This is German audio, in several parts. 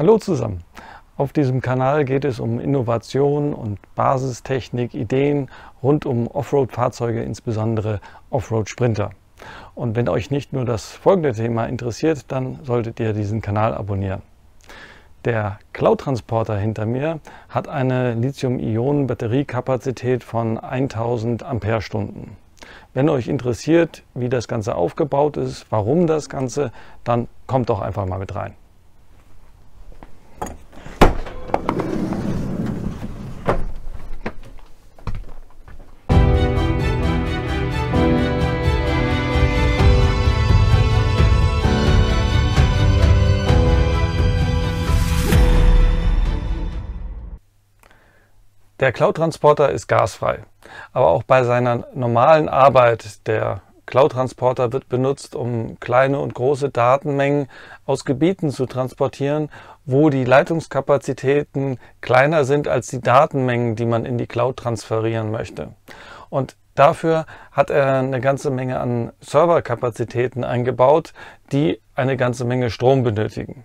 Hallo zusammen. Auf diesem Kanal geht es um Innovation und Basistechnik, Ideen rund um Offroad-Fahrzeuge, insbesondere Offroad-Sprinter. Und wenn euch nicht nur das folgende Thema interessiert, dann solltet ihr diesen Kanal abonnieren. Der Cloud-Transporter hinter mir hat eine Lithium-Ionen-Batteriekapazität von 1000 Ampere-Stunden. Wenn euch interessiert, wie das Ganze aufgebaut ist, warum das Ganze, dann kommt doch einfach mal mit rein. Der Cloud-Transporter ist gasfrei, aber auch bei seiner normalen Arbeit, der Cloud-Transporter wird benutzt, um kleine und große Datenmengen aus Gebieten zu transportieren, wo die Leitungskapazitäten kleiner sind als die Datenmengen, die man in die Cloud transferieren möchte. Und dafür hat er eine ganze Menge an Serverkapazitäten eingebaut, die eine ganze Menge Strom benötigen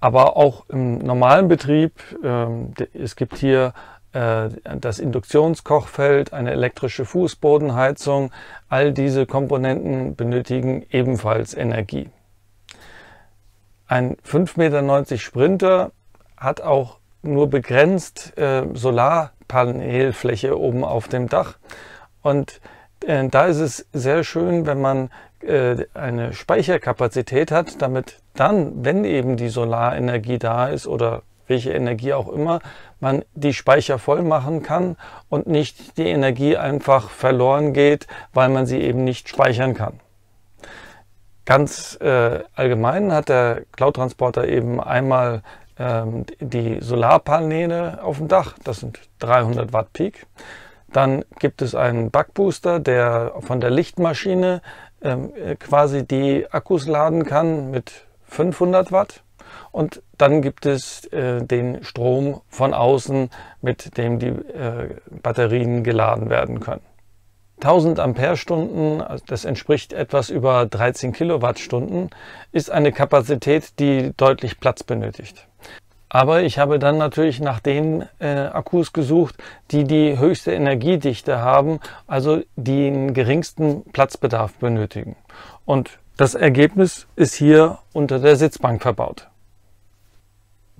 aber auch im normalen Betrieb. Ähm, es gibt hier äh, das Induktionskochfeld, eine elektrische Fußbodenheizung. All diese Komponenten benötigen ebenfalls Energie. Ein 5,90 Meter Sprinter hat auch nur begrenzt äh, Solarpanelfläche oben auf dem Dach. Und äh, da ist es sehr schön, wenn man eine Speicherkapazität hat, damit dann, wenn eben die Solarenergie da ist oder welche Energie auch immer, man die Speicher voll machen kann und nicht die Energie einfach verloren geht, weil man sie eben nicht speichern kann. Ganz äh, allgemein hat der Cloud Transporter eben einmal ähm, die Solarpaneele auf dem Dach, das sind 300 Watt Peak. Dann gibt es einen Backbooster, der von der Lichtmaschine ähm, quasi die Akkus laden kann mit 500 Watt. Und dann gibt es äh, den Strom von außen, mit dem die äh, Batterien geladen werden können. 1000 Ampere-Stunden, also das entspricht etwas über 13 Kilowattstunden, ist eine Kapazität, die deutlich Platz benötigt. Aber ich habe dann natürlich nach den äh, Akkus gesucht, die die höchste Energiedichte haben, also den geringsten Platzbedarf benötigen. Und das Ergebnis ist hier unter der Sitzbank verbaut.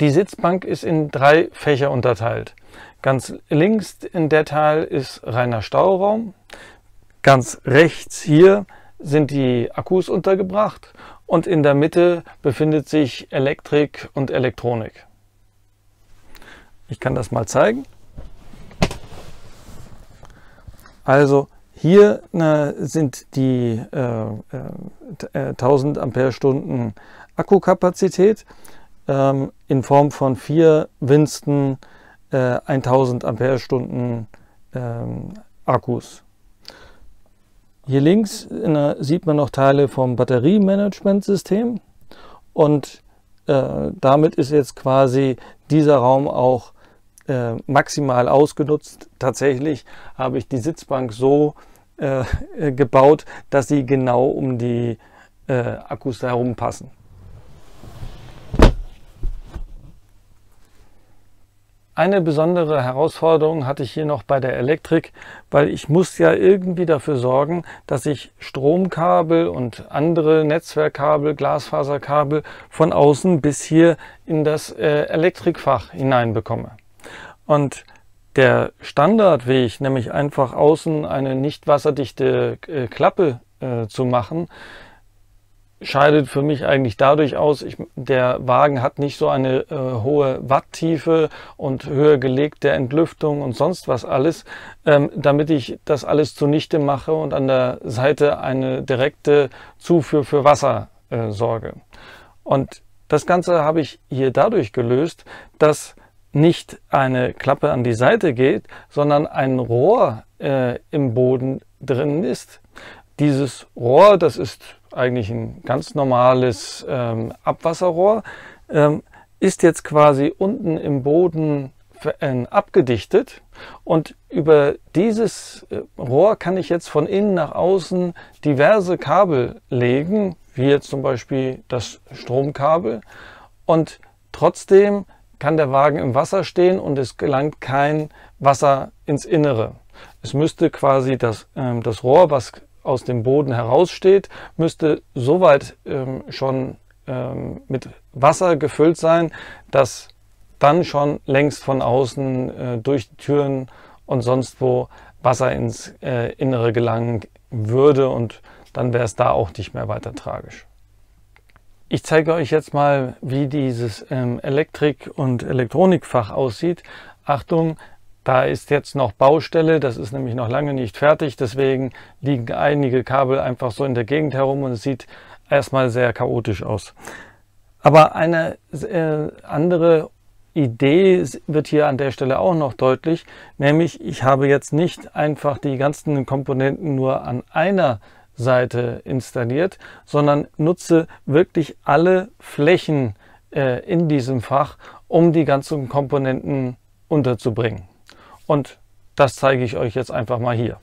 Die Sitzbank ist in drei Fächer unterteilt. Ganz links in der Teil ist reiner Stauraum. Ganz rechts hier sind die Akkus untergebracht und in der Mitte befindet sich Elektrik und Elektronik. Ich kann das mal zeigen. Also hier äh, sind die äh, äh, 1000 Ampere-Stunden Akkukapazität ähm, in Form von vier Winston 1000 äh, Ampere-Stunden ähm, Akkus. Hier links äh, sieht man noch Teile vom Batteriemanagementsystem und äh, damit ist jetzt quasi dieser Raum auch äh, maximal ausgenutzt. Tatsächlich habe ich die Sitzbank so äh, gebaut, dass sie genau um die äh, Akkus herum passen. Eine besondere Herausforderung hatte ich hier noch bei der Elektrik, weil ich muss ja irgendwie dafür sorgen, dass ich Stromkabel und andere Netzwerkkabel, Glasfaserkabel von außen bis hier in das äh, Elektrikfach hineinbekomme. Und der Standardweg, nämlich einfach außen eine nicht wasserdichte äh, Klappe äh, zu machen, scheidet für mich eigentlich dadurch aus, ich, der Wagen hat nicht so eine äh, hohe Watttiefe und höher gelegte Entlüftung und sonst was alles, ähm, damit ich das alles zunichte mache und an der Seite eine direkte Zufuhr für Wasser äh, sorge. Und das Ganze habe ich hier dadurch gelöst, dass nicht eine Klappe an die Seite geht, sondern ein Rohr äh, im Boden drin ist. Dieses Rohr, das ist eigentlich ein ganz normales ähm, Abwasserrohr, ähm, ist jetzt quasi unten im Boden äh, abgedichtet und über dieses äh, Rohr kann ich jetzt von innen nach außen diverse Kabel legen, wie jetzt zum Beispiel das Stromkabel und trotzdem kann der Wagen im Wasser stehen und es gelangt kein Wasser ins Innere. Es müsste quasi das, ähm, das Rohr, was aus dem Boden heraussteht, müsste soweit ähm, schon ähm, mit Wasser gefüllt sein, dass dann schon längst von außen äh, durch die Türen und sonst wo Wasser ins äh, Innere gelangen würde und dann wäre es da auch nicht mehr weiter tragisch. Ich zeige euch jetzt mal, wie dieses ähm, Elektrik- und Elektronikfach aussieht. Achtung, da ist jetzt noch Baustelle, das ist nämlich noch lange nicht fertig, deswegen liegen einige Kabel einfach so in der Gegend herum und es sieht erstmal sehr chaotisch aus. Aber eine äh, andere Idee wird hier an der Stelle auch noch deutlich, nämlich ich habe jetzt nicht einfach die ganzen Komponenten nur an einer Seite installiert, sondern nutze wirklich alle Flächen äh, in diesem Fach, um die ganzen Komponenten unterzubringen. Und das zeige ich euch jetzt einfach mal hier.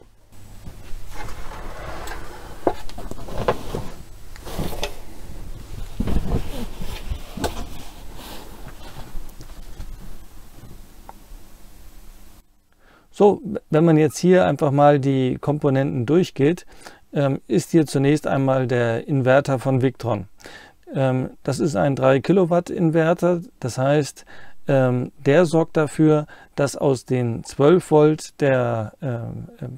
So, wenn man jetzt hier einfach mal die Komponenten durchgeht, ähm, ist hier zunächst einmal der Inverter von Victron. Ähm, das ist ein 3 Kilowatt Inverter, das heißt, ähm, der sorgt dafür, dass aus den 12 Volt der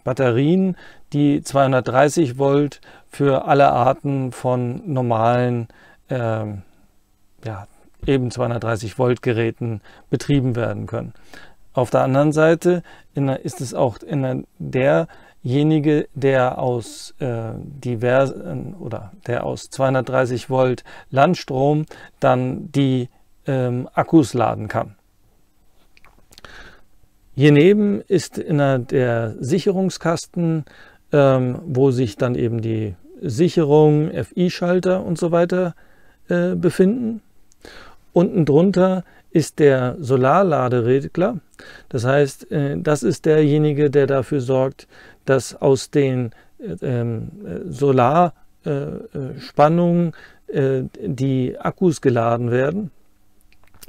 Batterien die 230 Volt für alle Arten von normalen, ja, eben 230 Volt Geräten betrieben werden können. Auf der anderen Seite ist es auch der derjenige, der aus äh, diversen oder der aus 230 Volt Landstrom dann die ähm, Akkus laden kann. Hier neben ist inner der Sicherungskasten, ähm, wo sich dann eben die Sicherung, FI-Schalter und so weiter äh, befinden. Unten drunter ist der Solarladeregler. Das heißt, äh, das ist derjenige, der dafür sorgt, dass aus den ähm, Solarspannungen äh, die Akkus geladen werden.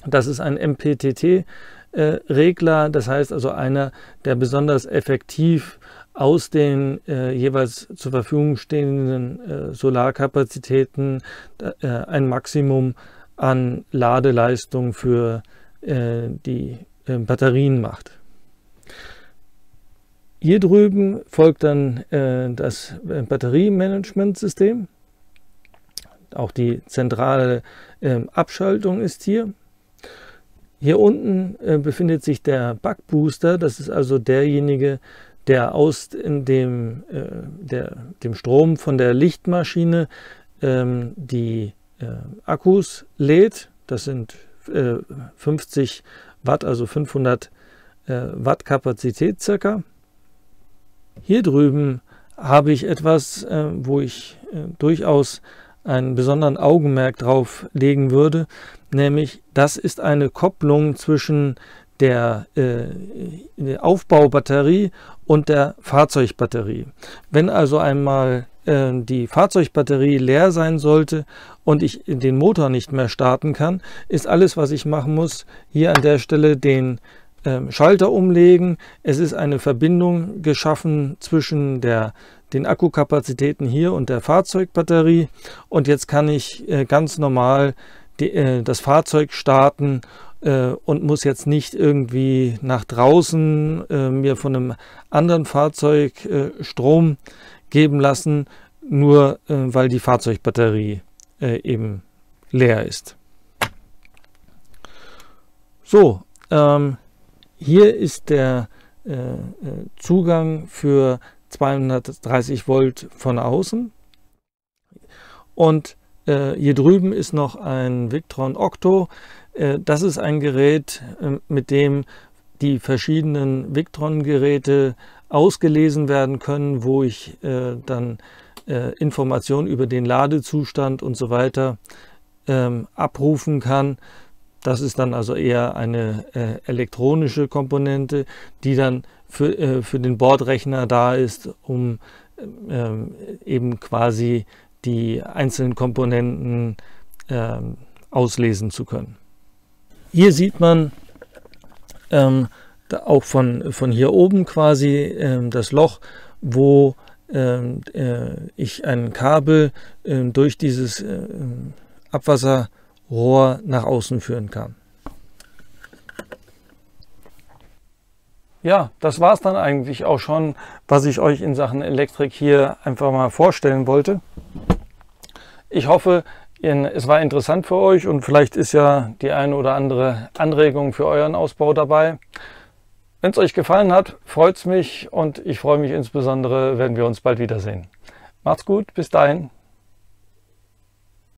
Das ist ein MPTT-Regler, das heißt also einer, der besonders effektiv aus den äh, jeweils zur Verfügung stehenden äh, Solarkapazitäten äh, ein Maximum an Ladeleistung für äh, die äh, Batterien macht. Hier drüben folgt dann äh, das Batteriemanagementsystem. Auch die zentrale ähm, Abschaltung ist hier. Hier unten äh, befindet sich der Bugbooster. Das ist also derjenige, der aus dem, äh, der, dem Strom von der Lichtmaschine ähm, die äh, Akkus lädt. Das sind 50 Watt, also 500 Watt Kapazität circa. Hier drüben habe ich etwas, äh, wo ich äh, durchaus einen besonderen Augenmerk drauf legen würde, nämlich das ist eine Kopplung zwischen der, äh, der Aufbaubatterie und der Fahrzeugbatterie. Wenn also einmal äh, die Fahrzeugbatterie leer sein sollte und ich den Motor nicht mehr starten kann, ist alles, was ich machen muss, hier an der Stelle den ähm, Schalter umlegen. Es ist eine Verbindung geschaffen zwischen der, den Akkukapazitäten hier und der Fahrzeugbatterie. Und jetzt kann ich äh, ganz normal die, äh, das Fahrzeug starten äh, und muss jetzt nicht irgendwie nach draußen äh, mir von einem anderen Fahrzeug äh, Strom geben lassen, nur äh, weil die Fahrzeugbatterie eben leer ist. So, ähm, hier ist der äh, äh Zugang für 230 Volt von außen. Und äh, hier drüben ist noch ein Victron Octo. Äh, das ist ein Gerät, äh, mit dem die verschiedenen Victron-Geräte ausgelesen werden können, wo ich äh, dann Informationen über den Ladezustand und so weiter ähm, abrufen kann. Das ist dann also eher eine äh, elektronische Komponente, die dann für, äh, für den Bordrechner da ist, um äh, eben quasi die einzelnen Komponenten ähm, auslesen zu können. Hier sieht man ähm, auch von, von hier oben quasi ähm, das Loch, wo ähm, äh, ich ein Kabel äh, durch dieses äh, Abwasserrohr nach außen führen kann. Ja, das war es dann eigentlich auch schon, was ich euch in Sachen Elektrik hier einfach mal vorstellen wollte. Ich hoffe, es war interessant für euch und vielleicht ist ja die eine oder andere Anregung für euren Ausbau dabei. Wenn es euch gefallen hat, freut es mich und ich freue mich insbesondere, wenn wir uns bald wiedersehen. Macht's gut, bis dahin.